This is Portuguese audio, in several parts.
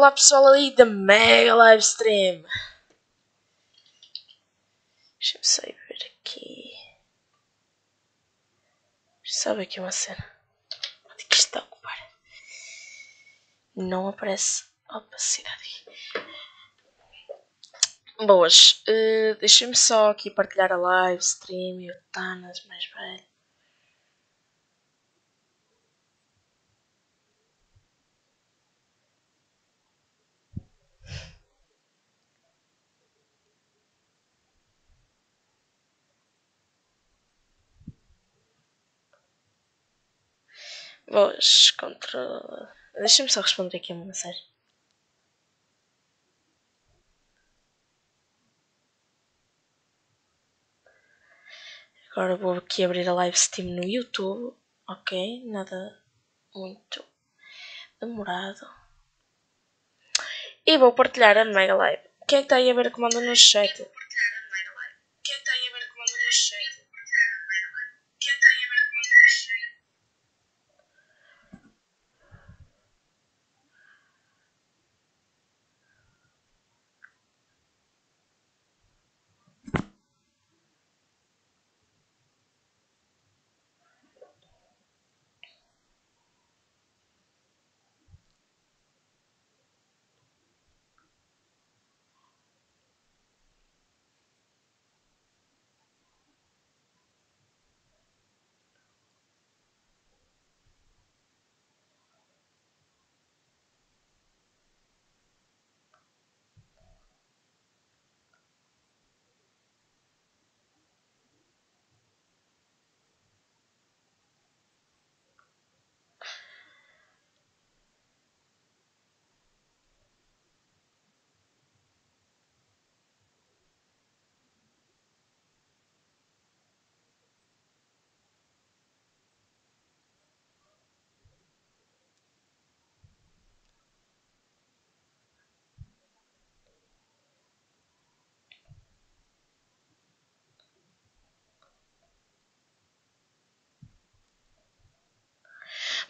Olá pessoal ali da Mega Livestream. Deixa-me só ver aqui. Sabe aqui uma cena. Onde que está a ocupar? Não aparece opacidade Boas. Uh, Deixem-me só aqui partilhar a livestream e o Tanas mais velho. Voz contra. Deixa-me só responder aqui uma mensagem. Agora vou aqui abrir a live stream no YouTube. Ok, nada muito demorado. E vou partilhar a Mega Live. Quem é que está aí a ver a comanda no chat?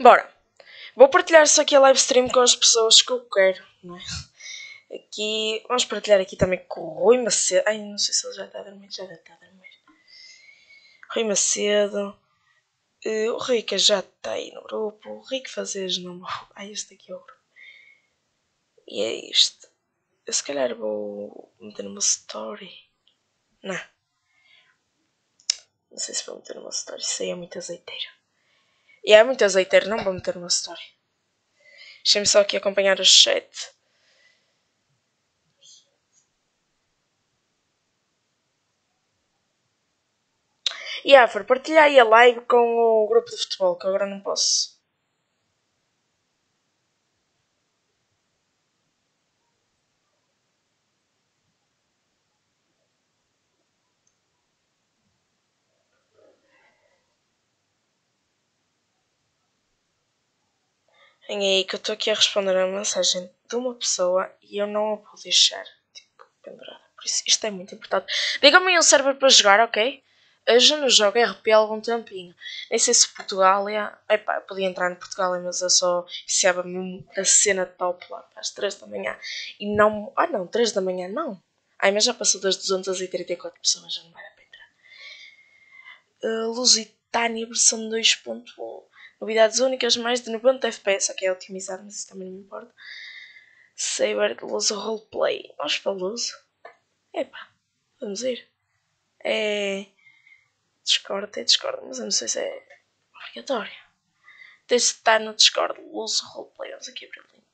Bora. Vou partilhar só aqui a live stream com as pessoas que eu quero, não é? Aqui, vamos partilhar aqui também com o Rui Macedo. Ai, não sei se ele já está a dormir, já estar a dormir. Rui Macedo. Uh, o Rica já está aí no grupo. O Rico Fazes não. Ai, este aqui é o grupo. E é isto. Eu se calhar vou meter numa story. Não. Não sei se vou meter numa story. Isso aí é muito azeiteiro. E é muito azeiteiro, não vou meter uma história. Deixem-me só aqui acompanhar o chat. E for partilhar aí a live com o grupo de futebol, que agora não posso. Vem aí que eu estou aqui a responder a mensagem de uma pessoa e eu não a vou deixar tipo, pendurada. Por isso, isto é muito importante. Diga-me um server para jogar, ok? Eu já não jogo RP há algum tempinho. Nem sei se Portugal é. Epá, eu podia entrar no Portugal, mas eu só iniciava mesmo a cena top lá às 3 da manhã. E não. Ah, não, 3 da manhã não. Ai, mas já passou das 234 pessoas, já não vai dar para entrar. Uh, Lusitânia versão 2.1. Novidades únicas, mais de 90 FPS, ok, é otimizado, mas isso também não me importa. Saber de Luso Roleplay. Vamos para Luso? Epá, vamos ir. É. Discord, é Discord, mas eu não sei se é obrigatório. Tens de estar no Discord Luso Roleplay. Vamos aqui abrir o link.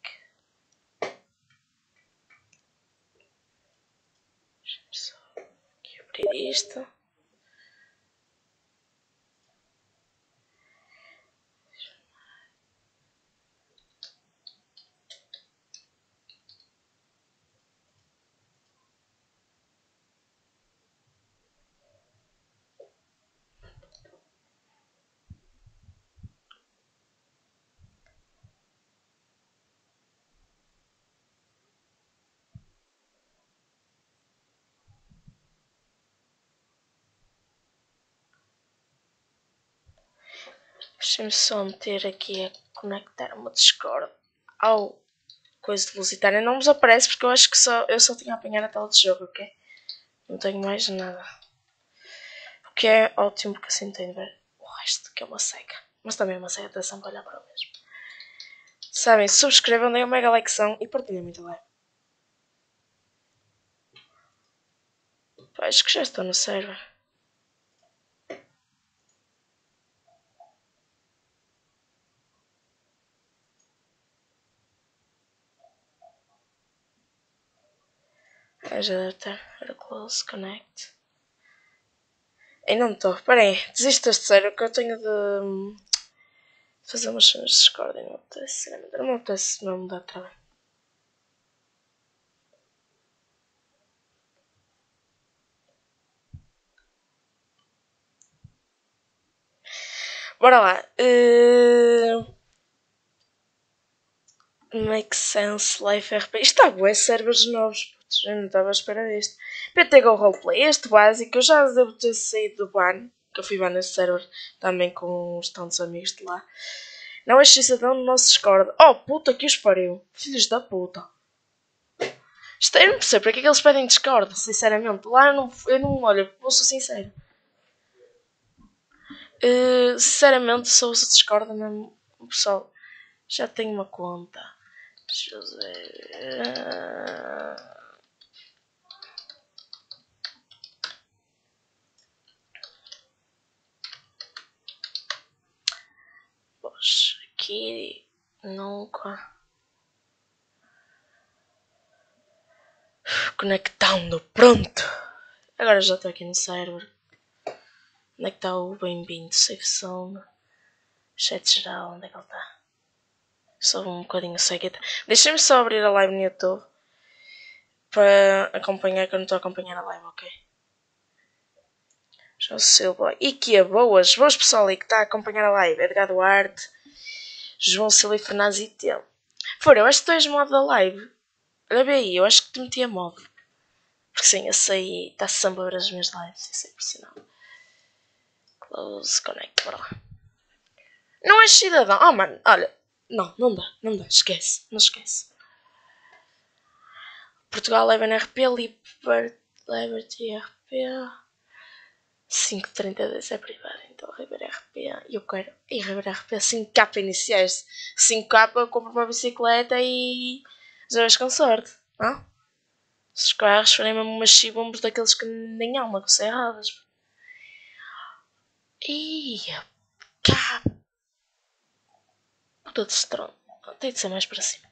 Deixa-me só aqui abrir isto. Deixa-me só meter aqui a conectar meu Discord ao coisa de Lusitânia não nos aparece porque eu acho que só, eu só tinha a apanhar a tela de jogo, ok? Não tenho mais nada. O que é ótimo porque assim tenho de ver o resto, que é uma seca. Mas também é uma seca atenção para olhar para o mesmo. Sabem, subscrevam, deem uma mega like e partilhem muito live. Acho que já estou no server. Já estar. Era close, connect. Ainda não estou. Espera aí. Desistas de sério que eu tenho de hum, fazer umas cenas de Discord e não me apetece. Não me apetece mudar de trabalho. Bora lá. Uh... Make sense, Life RP. Isto está bué, servers novos. Eu não estava à espera disto. PT Go Roleplay. Este básico, eu já devo ter saído do ban. Que eu fui ban nesse server também com os tantos amigos de lá. Não é cidadão no nosso Discord. Oh, puta que os pariu. Filhos da puta. Isto, eu não percebo para que é que eles pedem Discord, sinceramente. Lá eu não, eu não olho, vou ser sincero. Uh, sinceramente, só uso Discord mesmo. Pessoal, já tenho uma conta. José. Uh... Poxa, aqui nunca. Conectando, pronto! Agora já estou aqui no server. Onde é que está o bem-vindo? Zone. Chat geral, onde é que ele está? Só um bocadinho cego. Deixem-me só abrir a live no YouTube. Para acompanhar, que eu não estou a acompanhar a live, ok? João Silva. E que é boas. Boas pessoal aí que está a acompanhar a live. Edgar Duarte. João Silva e Fernandes e Tem. Fora, eu acho que tu és modo da live. Olha bem aí, eu acho que te meti a modo. Porque sim, eu sei. Está sempre a ver as minhas lives. Isso é impressionante. Close Connect, bora lá. Não és cidadão. Oh, mano, olha. Não, não dá, não dá. Esquece, não esquece. Portugal leva RP, Liberty RP. 532 é privado, então Ribeiro RP. Eu quero. E Ribeiro RP 5K iniciais. 5K eu compro uma bicicleta e. Já com sorte, não? Os carros forem mesmo umas chibombos daqueles que nem há uma coisa erradas. Ia, cá. Puta de strong. Tem de ser mais para cima.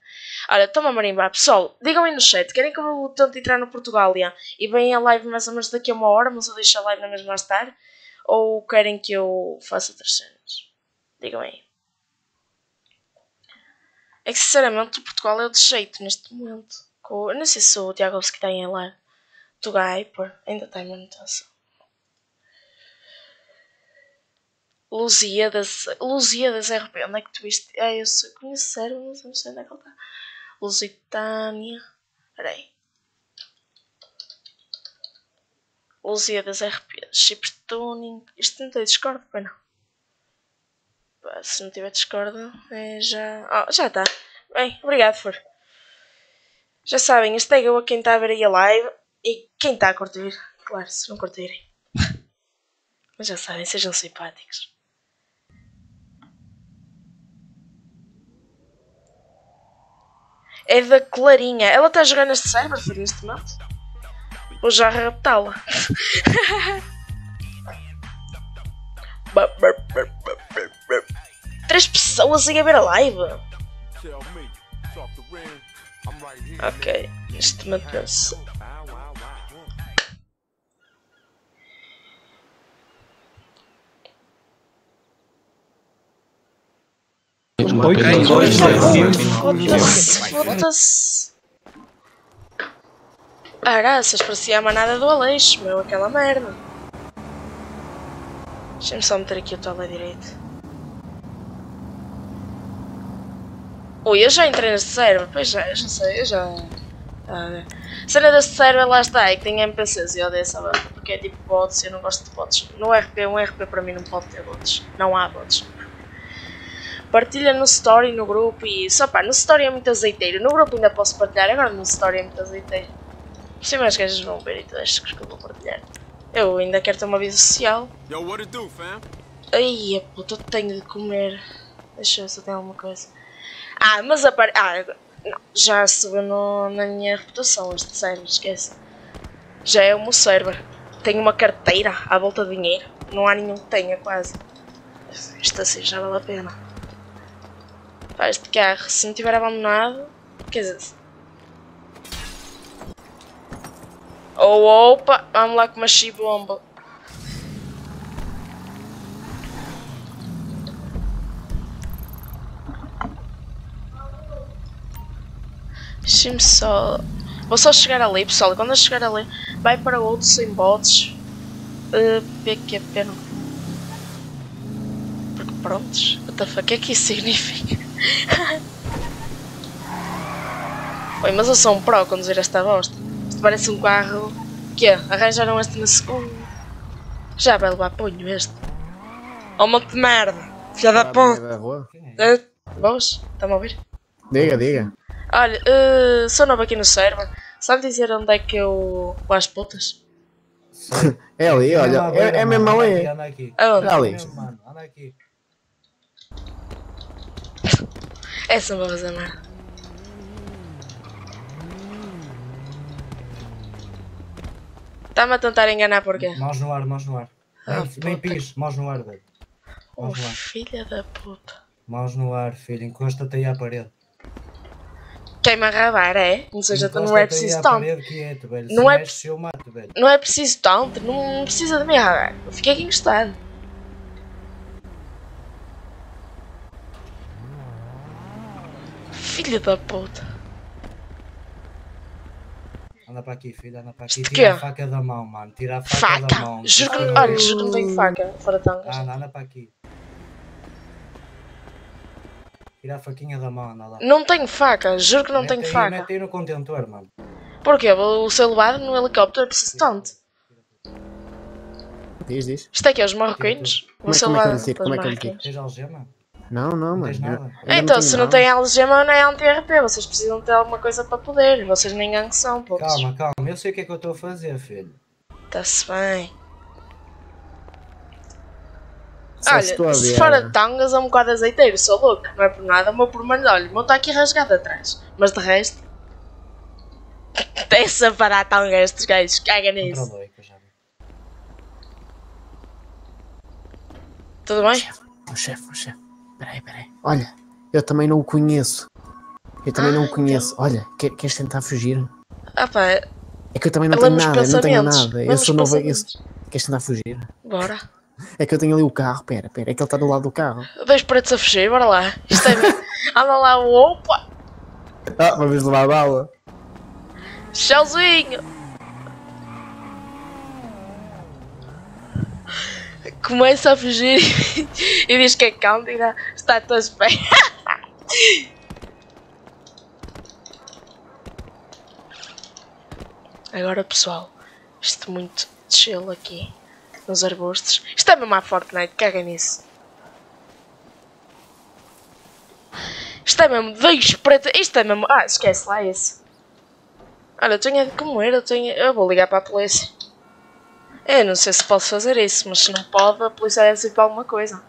Olha, toma marimba. Pessoal, digam aí no chat. Querem que eu tente entrar no Portugália e venha a live mais ou menos daqui a uma hora, mas eu deixo a live na mesma tarde? Ou querem que eu faça outras cenas? Digam aí. É que sinceramente o Portugal é o de jeito neste momento. Eu não sei se o Tiago que está em lá. Tugai, por ainda está em manutenção. Lusíadas. Lusíadas RP. Onde é que tu viste? Ah, eu conheço sério, mas não sei onde é que ele está. Lusitânia. Peraí. Lusíadas RP. Chip tuning. Isto não tem Discord? Pois não. Se não tiver Discord, é já. Oh, já está. Bem, obrigado, For. Já sabem, este é eu a quem está a ver aí a live e quem está a curtir. Claro, se não curtirem. Mas já sabem, sejam simpáticos. É da Clarinha. Ela está a jogar neste server, neste momento. Vou já raptá-la. Três pessoas a ver a live. Ok, neste momento penso. Foda-se, foda-se. Araças, parecia a manada do Aleixo, meu, aquela merda. Deixa-me só meter aqui o tole direito. Ui, eu já entrei neste server, pois já, já sei, eu já... Ah, cena deste server lá está, é que tem NPCs e eu odeio essa banda, porque é tipo bots e eu não gosto de bots. No RP, um RP para mim não pode ter bots, não há bots. Partilha no story, no grupo e isso. Opá, no story é muito azeiteiro. No grupo ainda posso partilhar, agora no story é muito azeiteiro. Por cima as gajas vão ver e tu achas que eu vou partilhar. Eu ainda quero ter uma vida social. Yo, what it do, fam? Ai, a puta, eu tenho de comer. Deixa eu ver se eu tenho alguma coisa. Ah, mas a par... Ah, não, já subiu no, na minha reputação este server, esquece. Já é o meu server. Tenho uma carteira à volta de dinheiro. Não há nenhum que tenha, quase. Isto assim já vale a pena. Este carro, se não tiver abandonado, quer dizer... Oh, opa, vamos lá com uma chibomba. Deixa-me só. Vou só chegar ali, pessoal. E quando eu chegar ali, vai para outro sem bots. Uh, PQP não. Porque prontos. Fuck? O que é que isso significa? Oi, mas eu sou um pro a conduzir esta bosta. Isto parece um carro. Que é? Arranjaram este na segunda. Já vai levar punho este. Oh, monte de merda! Filha da puta! Vós? Estão a ouvir? Diga, diga. Olha, uh, sou novo aqui no server. Sabe dizer onde é que eu vou às putas? É ali, olha. É, é mesmo ali. Anda aqui. Aonde? É ali. Anda aqui. Essa não vou fazer nada. Está-me a tentar enganar porquê? Mãos no ar, mãos no ar. Ah, Nem, nem pis, mãos no ar, velho. Oh, filha da puta. Mãos no ar, filho. Encosta-te aí à parede. Quer-me arrabar, é? Ou seja, não é preciso tanto. parede quieto, velho. Não é mato, velho. Não é preciso tanto, não precisa de me arrabar. Eu fiquei aqui encostado. Filha da puta. Anda para aqui, filho. Anda para aqui. Tira a faca da mão, mano. Tira a faca, da Faca! mão. Juro que, não- olha, juro que não tenho faca. Fora tangas. Anda, anda para aqui. Tira a faquinha da mão, anda lá. Não tenho faca, juro que não tenho Mete aí, faca. Mete aí no contentor, mano. Porquê? Vou ser levado no helicóptero, preciso tanto. Diz, diz. Isto aqui é os marroquinos? Como é- como é que Como é que eu lhe marroquinos. Tens algema? Não, não, Não mano. Eu- nada? eu ainda Então, tenho se não nada. tem algema, não é anti-RP. Vocês precisam ter alguma coisa para poder. Vocês nem gangue são, putos. Calma, calma. Eu sei o que é que eu estou a fazer, filho. Está-se bem. Só a Olha, se fora de tangas é um bocado azeiteiro, sou louco, não é por nada, o meu pormenor, olha, o meu está aqui rasgado atrás, mas de resto, Desce a parar tanga estes gajos, caga nisso. Que eu. Tudo bem? O chefe, o chefe. Peraí, peraí. Olha, eu também não o conheço. Eu também não o conheço. Olha, quer- queres tentar fugir? Ah pá, É que eu também não tenho nada, eu não tenho nada. Eu sou novo. Eu... Queres tentar fugir? Bora. É que eu tenho ali o carro, pera, pera. É que ele está do lado do carro. Dois pretos a fugir, bora lá. Isto é mesmo. Anda lá, opa! Ah, uma vez levar a bala. Tchauzinho! Começa a fugir e diz que é Cândida, está tuas pés. Agora pessoal, isto muito gelo aqui nos arbustos. Isto é mesmo a Fortnite, caga nisso. Isto é mesmo dois pretos. Isto é mesmo. Ah, esquece lá isso. Olha, eu tenho de comer, eu tenho. Eu vou ligar para a polícia. Eu não sei se posso fazer isso, mas se não pode, a polícia deve ser alguma coisa.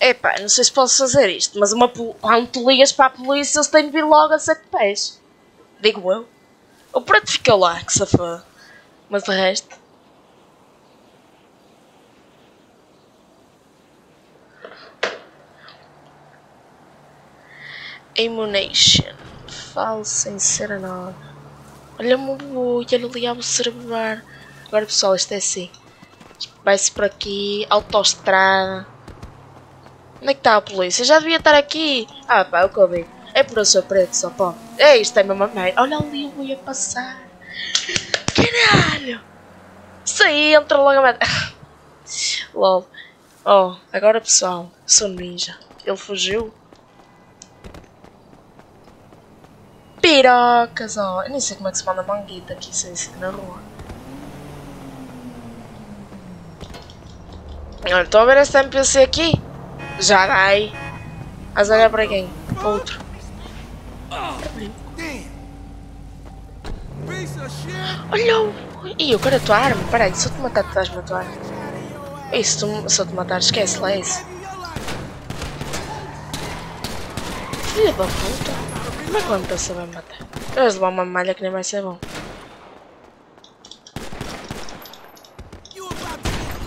Epá, não sei se posso fazer isto, mas uma, quando tu ligas para a polícia, eles têm de vir logo a sete pés. Digo eu. O preto fica lá, que safado. Mas de resto. Ammunition. Falo sem ser nada. Olha-me o boi, olha ali a observar. Agora pessoal, isto é assim. Vai-se por aqui, autoestrada. Onde é que está a polícia? Já devia estar aqui. Ah pá, é o que eu digo. É por eu ser preto, só pô. É isto, é mesmo merda. Olha ali o boi a passar. Caralho! Isso aí entra logo a merda. Lol. Oh, agora pessoal, sou ninja. Ele fugiu. Pirocas, ó. Eu nem sei como é que se manda manguita aqui ser na rua. Olha, estou a ver esse NPC aqui. Já dai. Mas olha para quem? Outro. Olha. Ih, eu quero a tua arma. Peraí, se eu te matar, tu estás-me a tua arma. Ih, se, tu, se eu te matar, esquece lá isso. Filha da puta. Como é que o NPC vai me matar? Vou levar uma malha que nem vai ser bom.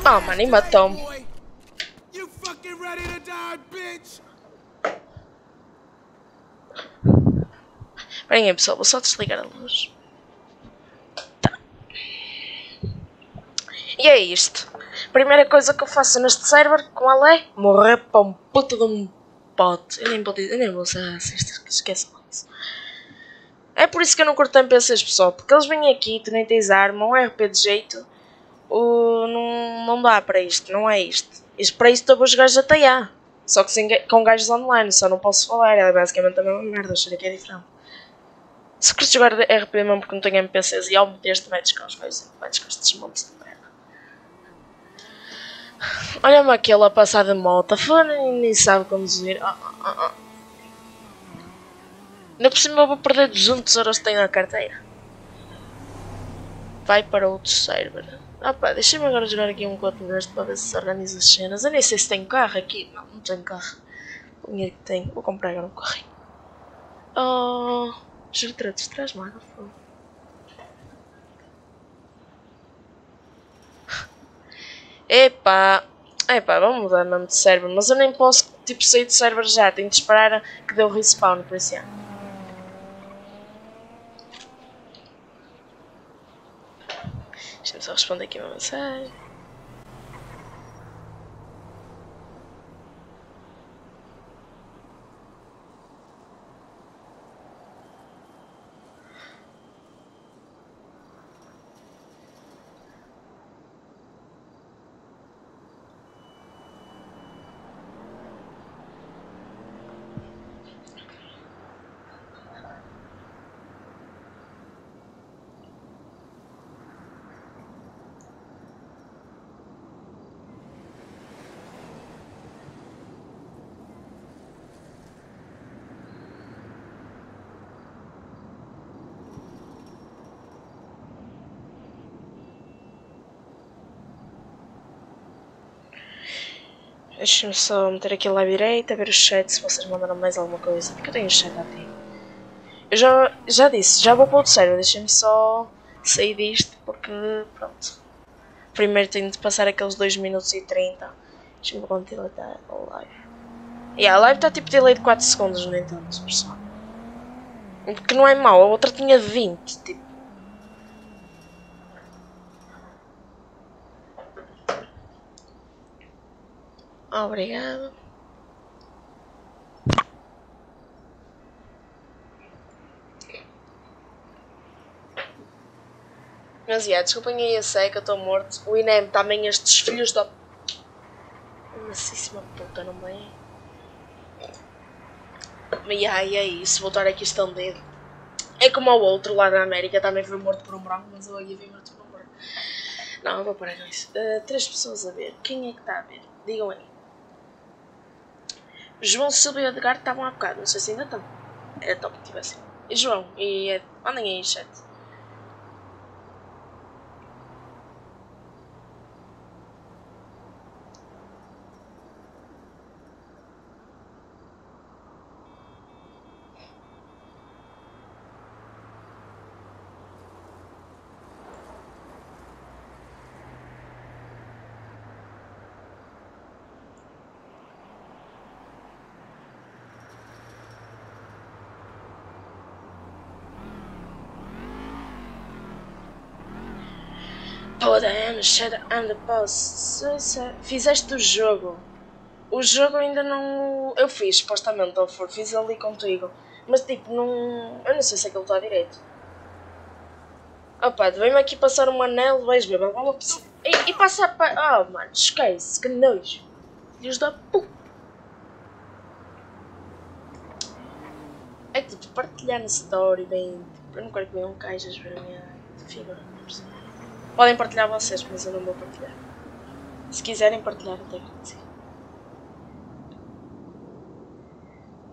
Oh, mano, e matou-me. Esperem aí, pessoal, vou só desligar a luz. Tá. E é isto. Primeira coisa que eu faço neste server, qual é? Morrer para um puto de um pote. Eu nem vou, dizer, eu nem vou racista, esqueçam É por isso que eu não curto NPCs, pessoal, porque eles vêm aqui, tu nem tens arma, um RP de jeito, o, não, não dá para isto, não é isto. Isto para isto eu vou jogar GTA. Só que sem, com gajos online, só não posso falar, é basicamente a mesma merda, achei que é diferente. Se queres jogar RP mesmo porque não tenho NPCs e ao meter-te metes com os gajos metes com estes montes de merda. Olha-me aquele a passar de moto, nem, sabe conduzir. Ah, ah, ah. Ainda por cima eu vou perder 200 euros que tenho na carteira. Vai para outro server. Ah pá, deixa-me agora jogar aqui um quanto neste para ver se organiza as cenas. Eu nem sei se tenho carro aqui. Não, não tenho carro. O dinheiro que tenho, vou comprar agora um carrinho. Oh, retratos traz mais, fogo. Epá, epá, vamos mudar mesmo de server, mas eu nem posso tipo sair de server já, tenho de esperar que dê o respawn, por isso é. Deixa-me só responder aqui Deixa-me só meter aqui lá à direita, ver o chat se vocês mandaram mais alguma coisa. Porque eu tenho o chat ativo. Eu já, já disse, já vou para outro server, deixem-me só sair disto porque pronto. Primeiro tenho de passar aqueles 2 minutos e 30. Deixa-me continuar a live. E a live está tipo delay de 4 segundos, no entanto, pessoal. Porque não é mau, a outra tinha 20, tipo. Obrigado. Mas, yeah, desculpem aí, que eu estou morto. O INEM também, estes filhos da... Macíssima puta, não bem? Mas, yeah, e é isso, voltar aqui estendido. É como o outro lá da América, também foi morto por um branco, mas eu aqui vi morto por um branco. Não, eu vou parar com isso. Uh, três pessoas a ver. Quem é que está a ver? Digam aí. João Silva e Edgar estavam há bocado, não sei se ainda estão. Era top que tivessem. E João e Ed, mandem aí chat. Oh damn, shut I'm the boss. Fizeste o jogo. O jogo ainda não. Eu fiz, supostamente, ou for, fiz ali contigo. Mas tipo, não. Eu não sei se aquilo está direito. Opa, vem-me aqui passar um anel, vais ver, vale e, e passar para. Oh mano, esquece, que nojo. Filhos da. É tipo, partilhar na story, bem. Tipo, eu não quero que venham caixas ver a minha figura. não percebo. Podem partilhar vocês, mas eu não vou partilhar. Se quiserem partilhar, até agradecer.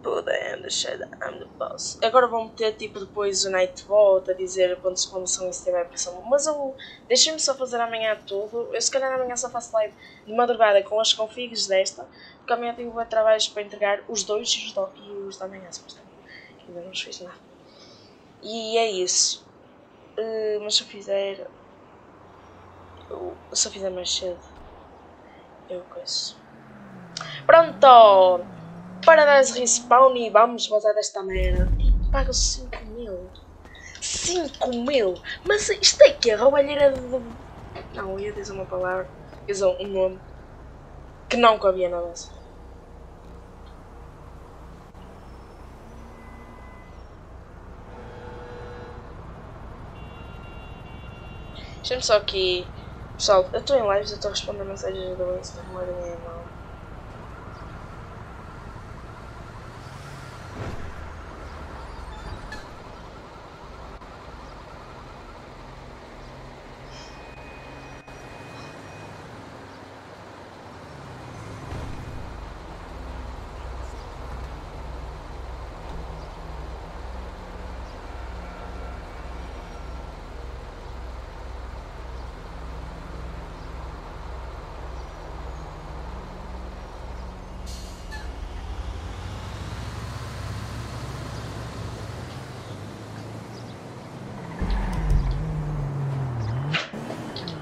Put and the shed, I'm the boss. Agora vão meter tipo depois o Nightbot a dizer ponto de exclamação e se tiver pressão. Mas eu deixem-me só fazer amanhã tudo. Eu se calhar amanhã só faço live de madrugada com as configs desta. Porque amanhã tenho bué trabalhos para entregar os dois e os, do, e os da manhã, supostamente. Ainda não os fiz nada. E é isso. Uh, mas se eu fizer. Eu, eu fizer mais cedo. Eu coiso. Pronto! Paradise Respawn e vamos fazer desta merda. Pago 5 mil. 5 mil? Mas isto é que é roubalheira de. Não, eu ia dizer uma palavra. Ia um nome. Que não cabia na dessa. Deixa-me só aqui. Pessoal, eu estou em lives, eu estou a responder mensagens do Insta, não é da minha.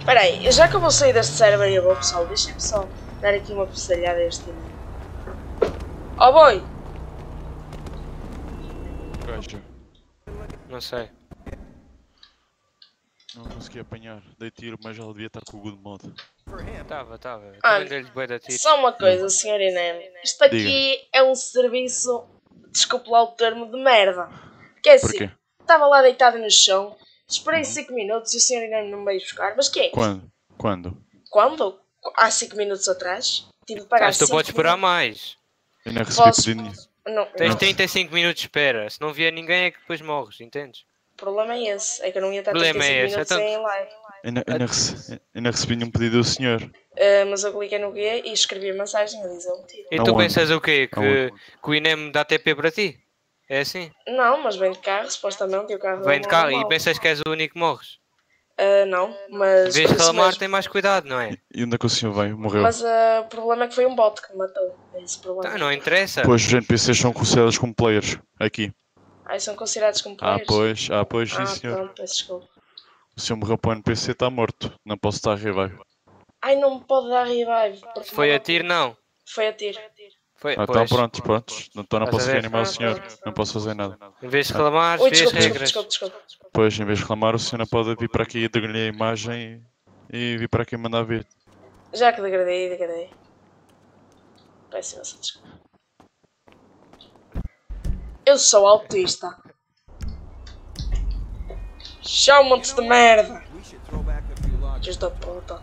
Espera aí, já que eu vou sair deste server e eu vou pessoal, deixem-me só dar aqui uma pincelhada a este e-mail. Oh boy! Gajo, Não sei. não consegui apanhar. Dei tiro, mas já devia estar com o good mod. Tava, tava. Eu Ah. Só uma coisa, senhor Inem. Isto aqui é um serviço, desculpe lá o termo, de merda. Que é assim, estava lá deitado no chão, esperei 5 minutos e o senhor Inem não me veio buscar. Mas que é? Quando? Quando? Quando? Há 5 minutos atrás? Tive de pagar Mas tu podes esperar mais. Eu não recebi Posso- pedido nenhum. Não, Tens não. 35 minutos de espera. Se não vier ninguém é que depois morres, entendes? O problema é esse. É que eu não ia estar Problema 35 é esse, minutos então- em live. Eu não, eu não rece- eu não recebi nenhum pedido do senhor. Uh, mas eu cliquei no guia e escrevi a mensagem e diz o motivo. E tu pensas o quê? Que, que o INEM dá TP para ti? É assim? Não, mas vem de carro, supostamente, e o carro Vem de cá é e pensas que és o único que morres. Uh, não, mas. Em vez de por isso reclamar, tem mais cuidado, não é? E onde é que o senhor veio? Morreu. Mas uh, o problema é que foi um bot que me matou. É esse o problema. Então, não interessa. Pois os NPCs são considerados como players. Aqui. Ai, são considerados como Ah, players? pois. Ah, pois, sim, Ah, senhor. pronto, peço desculpa. O senhor morreu para o NPC, está morto. Não posso a revive. Ai, não me pode dar revive. foi a tiro, não. Foi a tiro. Foi, Ah, então prontos. Então não posso ver? reanimar o Ah, senhor. pronto. Não posso fazer nada. Em vez de reclamar, vês desculpa, desculpa, regras. desculpa, desculpa. Pois, em vez de reclamar, o senhor não pode vir para aqui e degradar a imagem e, e vir para aqui mandar vir. Já que degradei, degradei. Peço imensa desculpa. Eu sou autista. Chama-te de merda. Filhos da puta.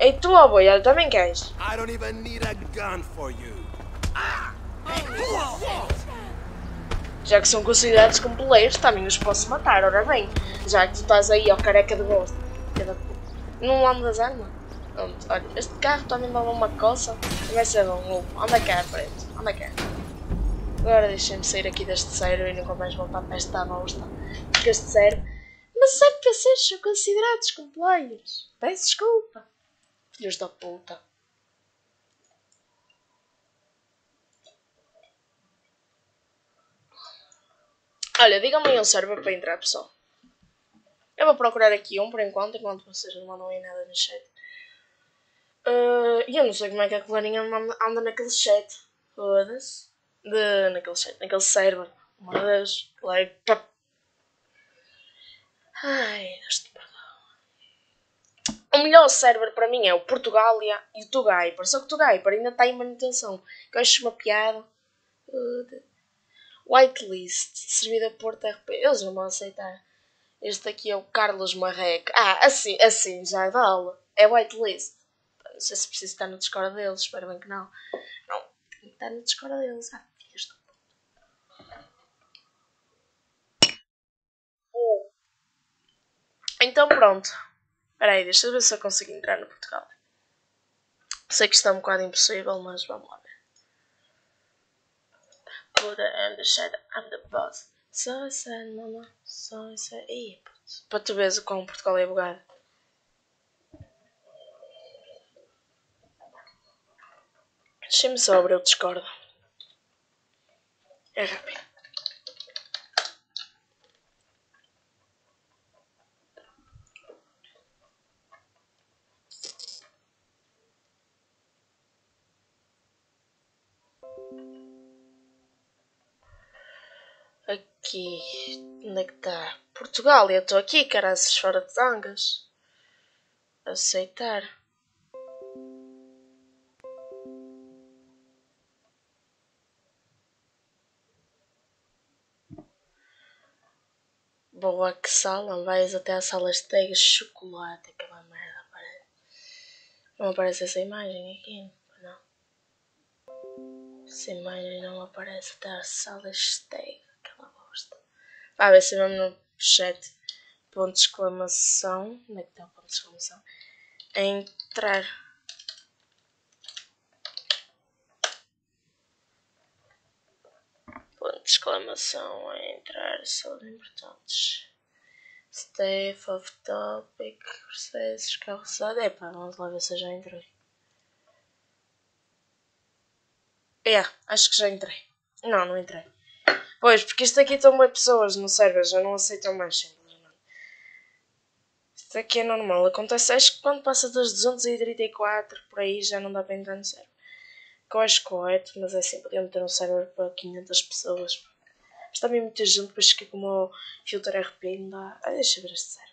Ei, tu, ó boi, olha, também queres? I don't even need a gun for you. Já que são considerados como players, também os posso matar, ora bem. Já que tu estás aí, ó careca de bosta. Não andas arma? Pronto, olha, este carro também dá uma coça. Vai ser bom, louco. Anda cá, preto. Anda cá. Agora deixem-me sair aqui deste server e nunca mais voltar para esta bosta. Porque este server... Mas NPCs são considerados como players. Peço desculpa. Filhos da puta. Olha, digam-me aí um server para entrar, pessoal. Eu vou procurar aqui um por enquanto, enquanto vocês não mandam aí nada no chat. Eh, E eu não sei como é que a Clarinha anda, naquele chat. Foda-se. De, naquele chat, naquele server. Uma das. Like. Ai, Deus o melhor server para mim é o Portugália e o Tugaiper. Só que o Tugaiper ainda está em manutenção. Que eu acho uma piada. Uh, whitelist, servida por TRP. Eles não vão aceitar. Este aqui é o Carlos Marreco. Ah, assim, assim já dá aula. É whitelist. Não sei se preciso estar no Discord deles. Espero bem que não. Não, tenho que estar no Discord deles. Ah, do Então pronto. Espera aí, deixa eu ver se eu consigo entrar no Portugal. Sei que está um bocado impossível, mas vamos lá ver. Buddha and the Shadow, I'm the boss. So I said, mama, so I said, Ih. Para tu veres o quão Portugal é bugado. Deixa-me só abrir o Discord. É rápido. Aqui. Onde é que está? Portugal, eu estou aqui, caraças, fora de zangas. Aceitar. Boa, que sala. Vais até à sala de chocolate. Aquela merda. Aparece. Não aparece essa imagem aqui. Não. Essa imagem não aparece até à sala de Aquela bosta. Vai ver se mesmo no chat. Ponto de exclamação. Onde é que está o ponto de exclamação? Entrar. Ponto de exclamação entrar são importantes. Staff of topic, processos, carroçada. Epá, vamos lá ver se eu já entrei. É, acho que já entrei. Não, não entrei. Pois, porque isto aqui estão bem pessoas no server, já não aceitam mais simplesmente. Isto aqui é normal. Acontece, acho que quando passa das 234 por aí já não dá para entrar no server que eu acho correto, mas é assim, podiam ter um server para 500 pessoas. Mas também muita gente, depois que como o filtro RP ainda. Ah, deixa eu ver este server.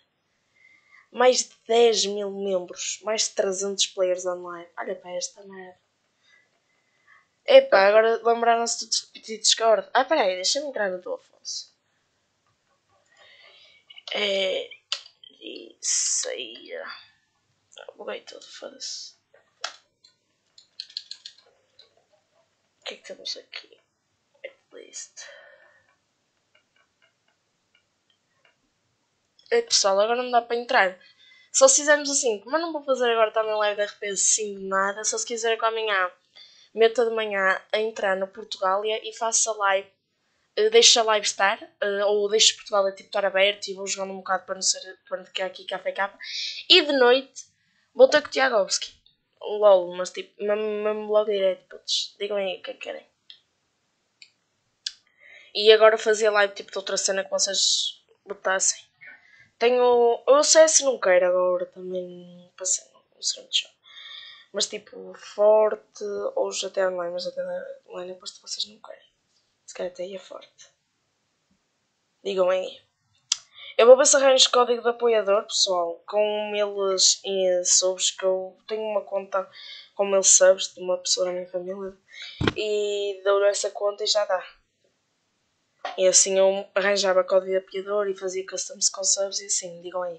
Mais de 10 mil membros, mais de 300 players online. Olha para esta merda. Epá, agora lembraram-se do pedir Discord. Ah, peraí, deixa-me entrar no do Afonso. É. Isso aí. Buguei tudo, foda-se. que é que temos aqui? At. É, pessoal, agora não dá para entrar. Só se fizermos assim, mas não vou fazer agora também live de RP assim de nada. Só se quiser que amanhã meta de manhã a entrar no Portugália e faça live. Uh, deixa a live estar, uh, ou deixa Portugal tipo estar aberto e vou jogando um bocado para não ser para não ficar aqui café capa. E de noite vou ter com o Tiagovski. LOL, mas tipo, mesmo, logo direto, putz, digam aí o que é que querem. E agora fazia live tipo de outra cena que vocês botassem. Tenho. Eu sei se não quero agora também passei no stream show. Mas tipo, forte ou até online, mas até online depois de vocês não querem. Se calhar até ia forte. Digam aí. Eu vou se arranjo código de apoiador, pessoal, com eles em subs, que eu tenho uma conta com mil subs de uma pessoa da minha família e dou essa conta e já dá. E assim eu arranjava código de apoiador e fazia customs com subs e assim, digam aí,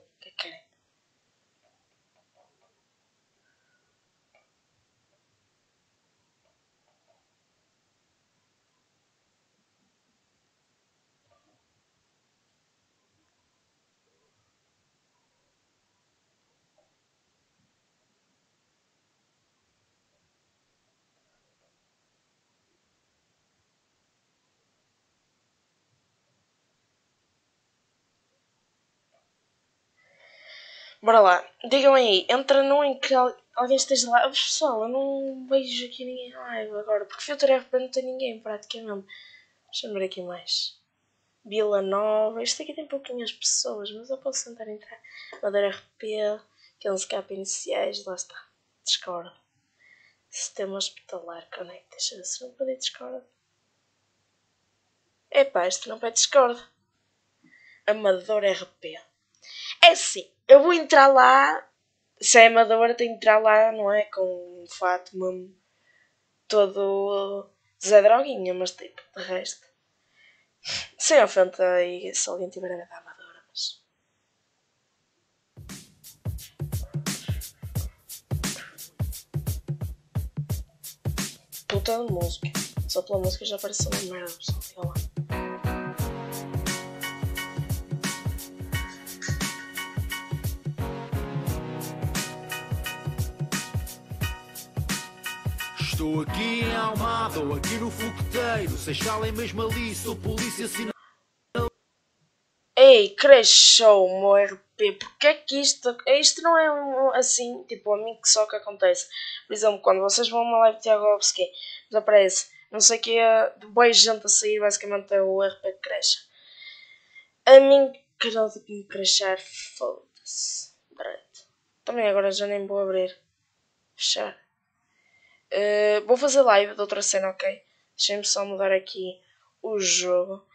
Bora lá. Digam aí, entra num em que alguém esteja lá. Pessoal, eu não vejo aqui ninguém live agora, porque Filter RP não tem ninguém praticamente. Deixa-me ver aqui mais. Vila Nova. Isto aqui tem pouquinhas pessoas, mas eu posso tentar entrar. Madeira RP, 15k iniciais, lá está. Discord. Sistema hospitalar, conecta. Deixa eu ver se não pode Discord. Epá, isto não pede Discord. Amador RP. É sim, eu vou entrar lá. Se é amadora, tenho que entrar lá, não é? Com um fato mesmo todo Zé Droguinha, mas tipo, de resto. Sem ofensa aí se alguém tiver a ver da amadora, mas. Puta de música. Só pela música já parece uma merda, pessoal. Estou aqui em Almada ou aqui no Fogoteiro. Seixal é mesmo ali, sou polícia sinal. Ei, cresceu meu RP. Porque é que isto. Isto não é um- assim, tipo, a mim que só que acontece. Por exemplo, quando vocês vão a uma live de Tiagovski, desaparece, não sei o que é, boa gente a sair, basicamente é o RP que cresce. A mim, caralho de me crescer, foda-se. Direito. Também agora já nem vou abrir. Fechar. Eh, vou fazer live de outra cena, ok? Deixem-me só mudar aqui o jogo.